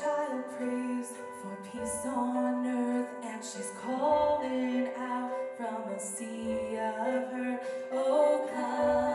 child prays for peace on earth, and she's calling out from a sea of her, Oh, come,